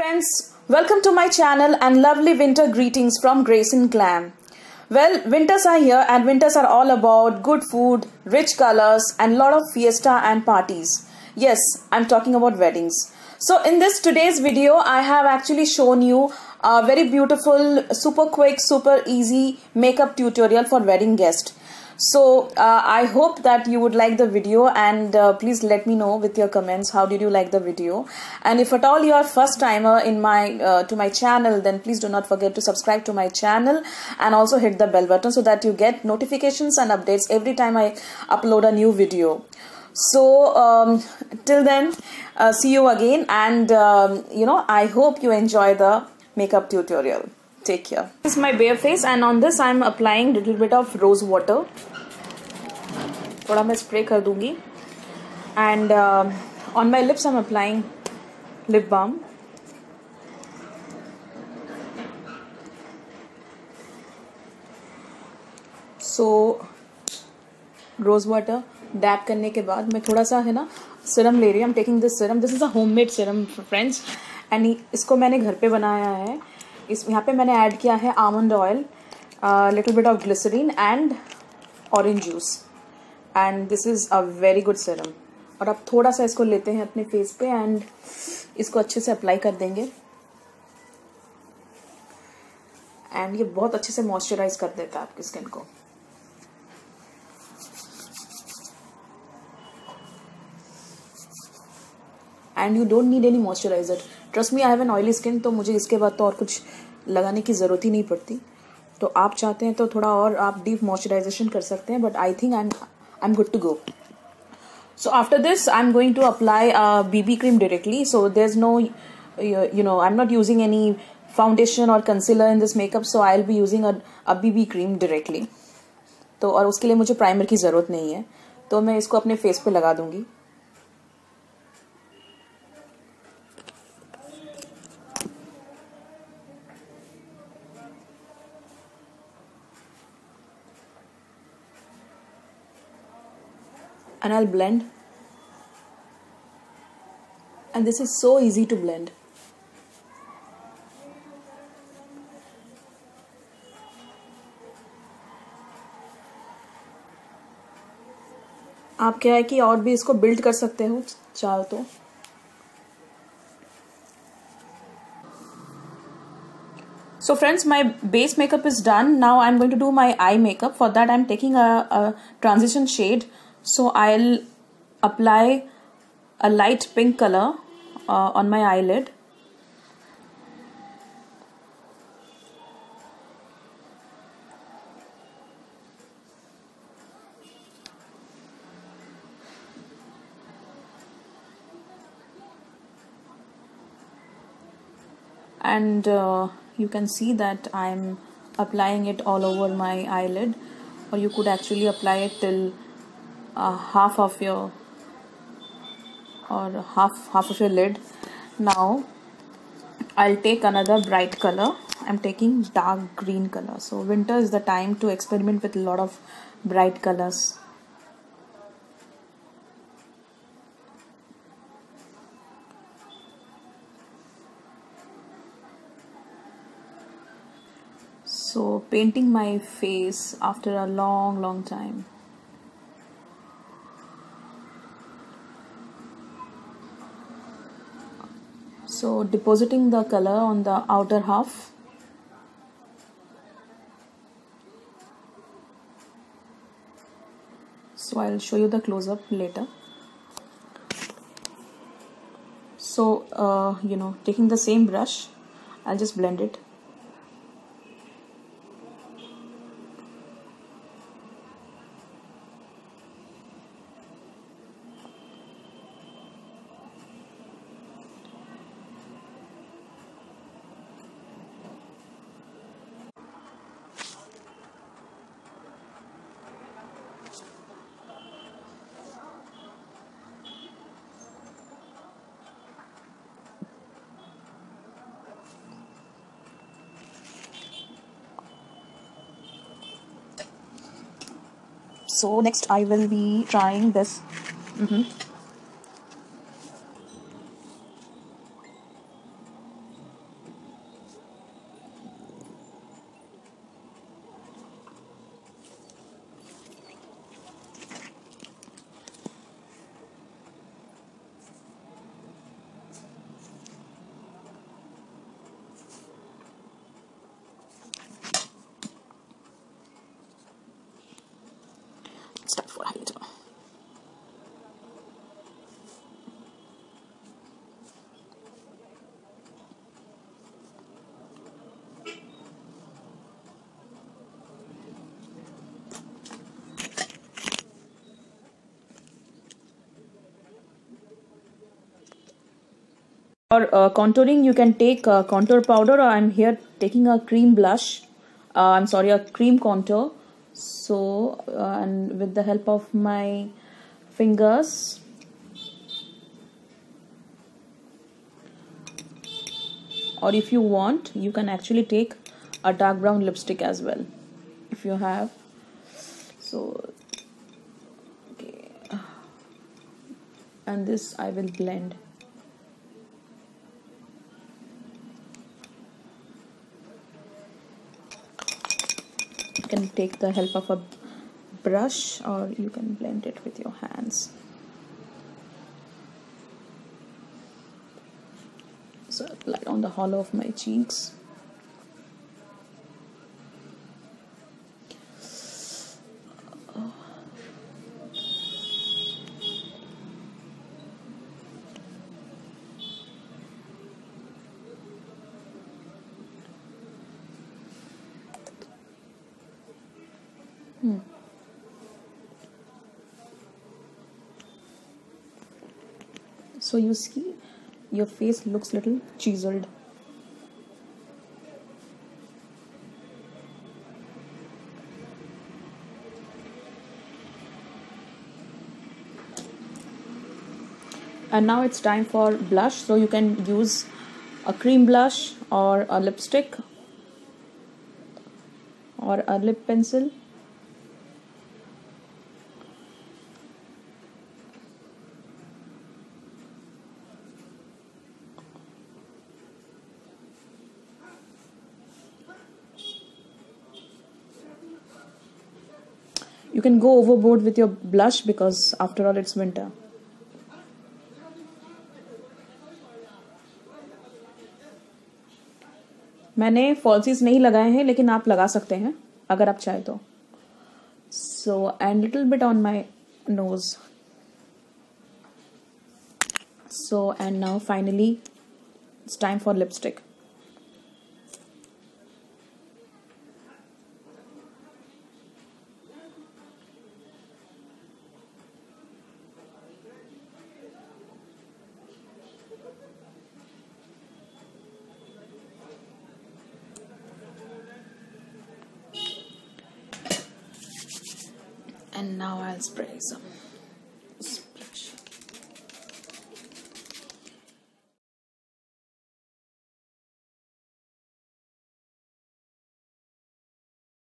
friends, welcome to my channel and lovely winter greetings from Grace and Glam. Well, winters are here and winters are all about good food, rich colors and lot of fiesta and parties. Yes, I'm talking about weddings. So in this today's video, I have actually shown you a very beautiful, super quick, super easy makeup tutorial for wedding guest so uh, i hope that you would like the video and uh, please let me know with your comments. How did you like the video? And if at all you are first timer in my uh, to my channel then please do not forget to subscribe to my channel and also hit the bell button so that you get notifications and updates every time i upload a new video. So um, till then uh, see you again and um, you know i hope you enjoy the makeup tutorial. Take care. This is my bare face and on this i'm applying little bit of rose water थोड़ा मैं spray कर दूँगी। And on my lips I am applying lip balm so rose water dab करने के बाद मैं थोड़ा सा, है ना सिरम ले रही हूँ। Am taking this serum this is a home made serum friends and इसको मैंने घर पे बनाया है। इस, यहाँ पे मैंने ऐड किया है almond oil little bit of glycerine and orange juice and this is a very good serum और अब थोड़ा सा इसको लेते हैं अपने फेस पे एंड इसको अच्छे से अप्लाई कर देंगे। एंड ये बहुत अच्छे से मॉइस्चराइज कर देता है आपकी स्किन को। And you don't need any moisturiser trust me I have an oily skin तो मुझे इसके बाद तो और कुछ लगाने की ज़रूरत ही नहीं पड़ती। तो आप चाहते हैं तो थोड़ा और आप डीप मॉइस्चराइजेशन कर सकते हैं but I think I am I good to go. so after this i'm going to apply a bb cream directly so there's no you, you know i'm not using any foundation or concealer in this makeup so i'll be using a, a bb cream directly तो और उसके लिए मुझे primer की ज़रूरत नहीं है तो मैं इसको अपने फेस पे लगा दूँगी and I'll blend. And this is so easy to blend. आप क्या है कि और भी इसको बिल्ड कर सकते हो? चाहो तो। So friends my base makeup is done now I am going to do my eye makeup for that I am taking transition shade so I'll apply a light pink color uh, on my eyelid. And uh, you can see that I'm applying it all over my eyelid or you could actually apply it till uh, half of your or half half of your lid. Now I'll take another bright color. I'm taking dark green color. So winter is the time to experiment with a lot of bright colors. So painting my face after a long long time so depositing the color on the outer half. So I'll show you the close-up later. So uh, you know taking the same brush I'll just blend it so next I will be trying this. Mm -hmm. For uh, contouring, you can take uh, contour powder. I'm here taking a cream blush. Uh, I'm sorry, a cream contour. So, uh, and with the help of my fingers, or if you want, you can actually take a dark brown lipstick as well, if you have. So, okay, and this I will blend. can take the help of a brush or you can blend it with your hands. So apply on the hollow of my cheeks Hmm. So you see, your face looks little chiseled. And now it's time for blush. So you can use a cream blush or a lipstick or a lip pencil you can go overboard with your blush because after all, it's winter. मैंने falsies नहीं लगाए हैं, लेकिन आप लगा सकते हैं, अगर आप चाहे तो। So and little bit on my nose so and now finally it's time for lipstick and now I'll spray. Some